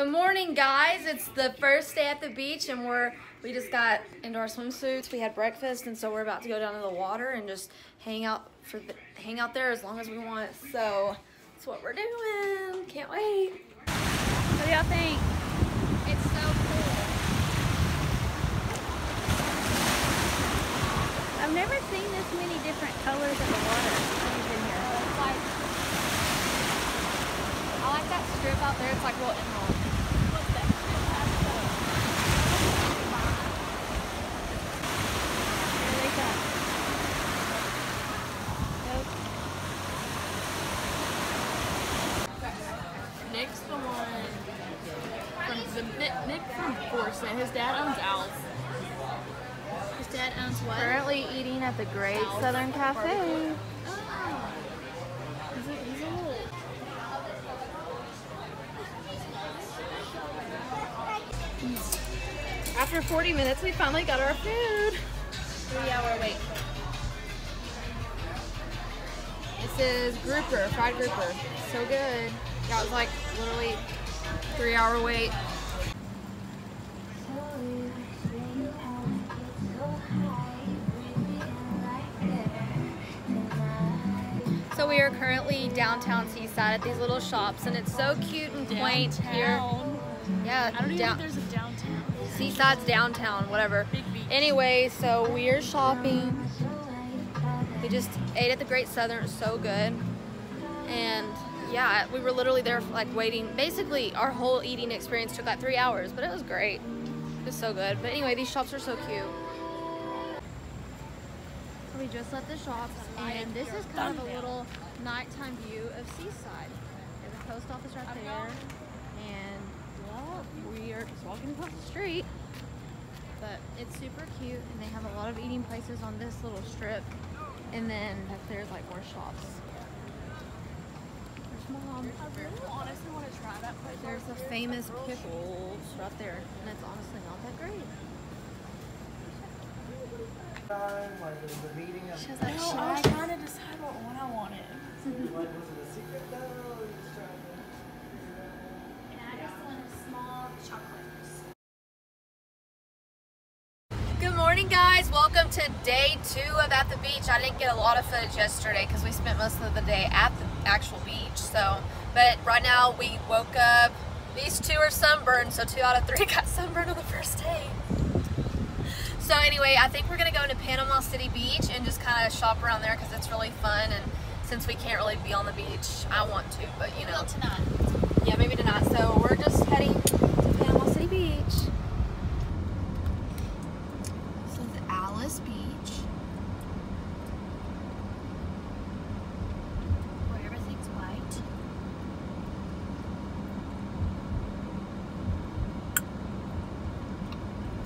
Good morning, guys. It's the first day at the beach, and we're we just got into our swimsuits. We had breakfast, and so we're about to go down to the water and just hang out for the, hang out there as long as we want. So that's what we're doing. Can't wait. What do y'all think? It's so cool. I've never seen this many different colors of the water when here. I like that strip out there. It's like real emerald. What's that? Here they come. Nope. Nick's the one from the Nick, Nick from Force. His dad owns Owls. His dad owns what? Currently eating at the Great Southern Cafe. Oh. He's a, he's a little. After 40 minutes, we finally got our food. Three hour wait. This is grouper, fried grouper. So good. That was like literally three hour wait. We are currently downtown Seaside at these little shops, and it's so cute and quaint here. Yeah, I don't even think there's a downtown. Seaside's downtown, whatever. Anyway, so we're shopping. We just ate at the Great Southern, it's so good. And yeah, we were literally there like waiting. Basically, our whole eating experience took like three hours, but it was great. It was so good. But anyway, these shops are so cute. We just left the shops, and this is kind of a little nighttime view of Seaside. There's a post office right there, and well, we are just walking across the street. But it's super cute, and they have a lot of eating places on this little strip. And then there's like more shops. There's mom. I really honestly want to try that place. There's the famous pickles right there, and it's honestly not that great. Time, like the, the meeting of I was like, I was trying to decide what one I wanted. like was it a secret though? or you just trying to- And I just want a small chocolate. Good morning, guys. Welcome to day two of At the Beach. I didn't get a lot of footage yesterday because we spent most of the day at the actual beach. So, but right now we woke up. These two are sunburned, so two out of three got sunburned on the first day. So anyway, I think we're gonna go into Panama City Beach and just kind of shop around there because it's really fun. And since we can't really be on the beach, I want to, but you know, Well, tonight. yeah, maybe tonight. So we're just heading to Panama City Beach. This is Alys Beach. Where everything's white.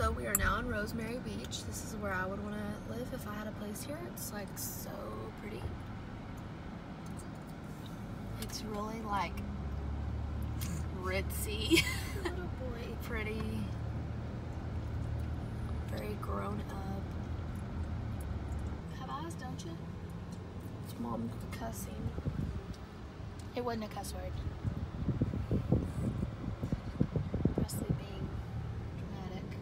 So we are now in Rosemary Beach. This is where I would want to live if I had a place here. It's like so pretty. It's really like ritzy, boy. pretty, very grown up. Have eyes, don't you? It's mom cussing. It wasn't a cuss word. Preslie being dramatic.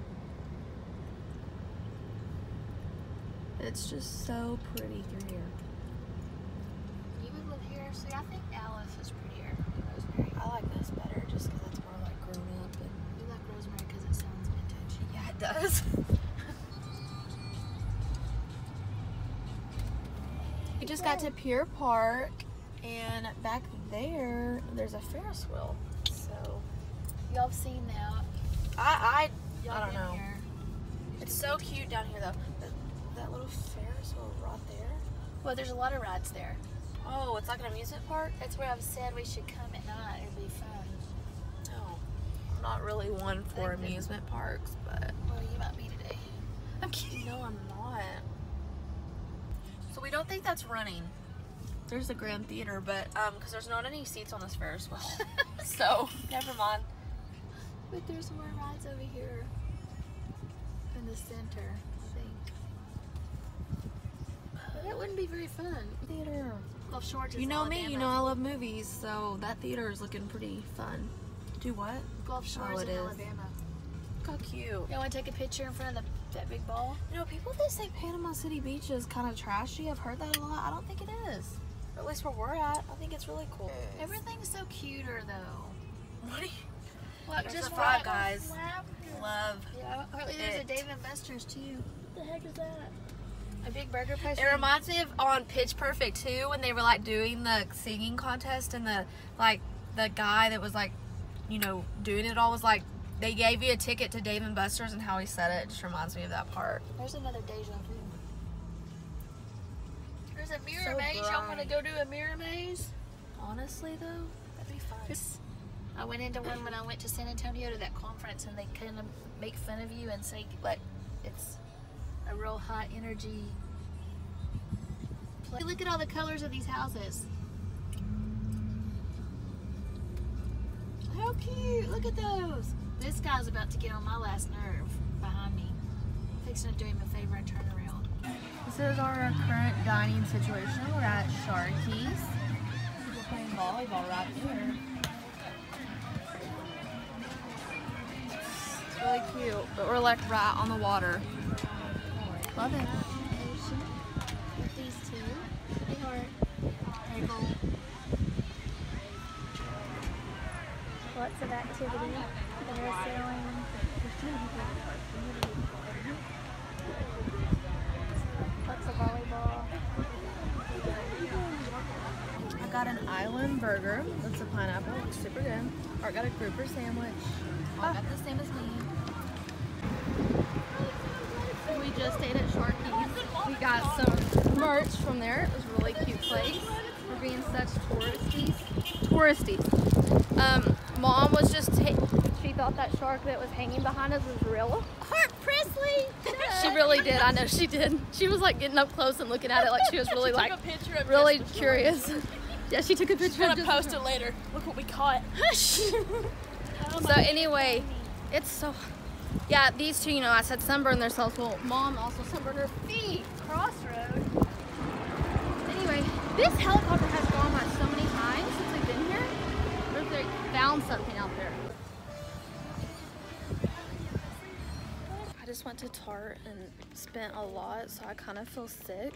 It's just so pretty through here. You would live here. See, I think Alys is prettier than Rosemary. I like this better just because it's more like grown up and You like Rosemary because it sounds vintage. yeah, it does. we just got to Pier Park, and back there, there's a Ferris wheel. So Y'all have seen that. I, I, I don't know. Here. It's so cute down here though. That, little Ferris wheel right there. Well, there's a lot of rides there. Oh, it's like an amusement park. That's where I've said we should come at night. It'd be fun. No, I'm not really one for amusement parks, but Well, you might be today. I'm kidding. No, I'm not. So we don't think that's running. There's a Grand Theater, but um, because there's not any seats on this Ferris wheel, so never mind. But there's more rides over here in the center. But it wouldn't be very fun. Theater. Gulf Shores You know me. You know I love movies, so that theater is looking pretty fun. Do what? Gulf oh, Shores Oh, it in is. Alabama. Look how cute. You want to take a picture in front of the, that big ball? You know, people that say Panama City Beach is kind of trashy. I've heard that a lot. I don't think it is. Or at least where we're at, I think it's really cool. Everything's so cuter though. What do you? Look, There's just the frog, guys. Love. Yeah, apparently there's a it. Dave and Buster's too. What the heck is that? A big burger place. It reminds me of on Pitch Perfect too when they were like doing the singing contest and the like the guy that was like, you know, doing it all was like they gave you a ticket to Dave and Buster's and how he said it just reminds me of that part. There's another deja vu. There's a mirror So maze. Y'all want to go do a mirror maze? Honestly though, That'd be fun. I went into one when I went to San Antonio to that conference, and they kind of make fun of you and say like it's a real high energy. Play. Look at all the colors of these houses. How cute! Look at those. This guy's about to get on my last nerve behind me. Fixing to do him a favor and turn around. This is our current dining situation. We're at Sharky's. People playing volleyball right here. It's really cute, but we're like right on the water. Love it. With these two. Hey, Heart. Table. Lots of activity. Parasailing. Lots of volleyball. I got an island burger. That's a pineapple. Looks super good. Art got a grouper sandwich. I ah. got the same as me. We just stayed at Sharky's. We got some merch from there. It was a really cute place. For being such touristies. Touristy. Um, Mom was just, she thought that shark that was hanging behind us was real. Hart Preslie! She really did. I know she did. She was like getting up close and looking at it like she was really like a picture of really curious. yeah, she took a picture. of just- it later. Look what we caught. So anyway, it's so. Yeah, these two, you know, I said sunburn themselves. Well, mom also sunburned her feet. Crossroad. Anyway, this helicopter has gone by so many times since we've been here. What if they found something out there? I just went to Tarte and spent a lot, so I kind of feel sick.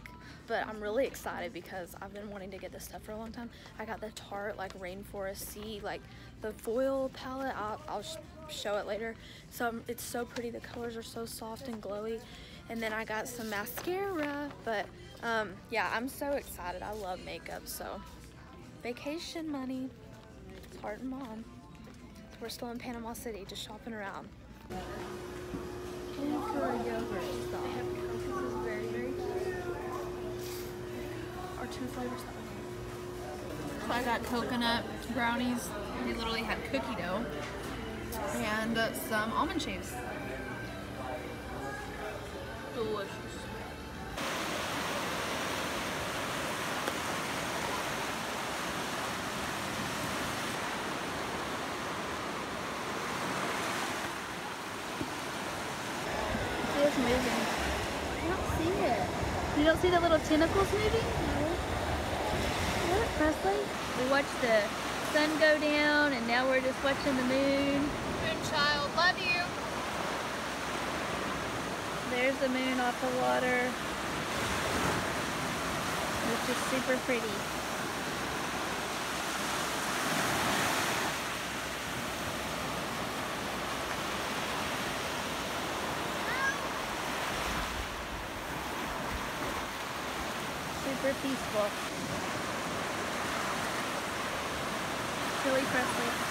But I'm really excited because I've been wanting to get this stuff for a long time. I got the Tarte like Rainforest Sea, like the foil palette. I'll, I'll show it later. So um, it's so pretty. The colors are so soft and glowy. And then I got some mascara. But um, yeah, I'm so excited. I love makeup. So vacation money. Tarte and mom. We're still in Panama City, just shopping around. Two flavors So I got coconut brownies. They literally had cookie dough and uh, some almond shaves. Delicious. It's moving. I don't see it. You don't see the little tentacles moving? No. Look, Preslie. We watched the sun go down and now we're just watching the moon. Moon child, love you. There's the moon off the water. Which is super pretty. Super peaceful. Billy Preslie.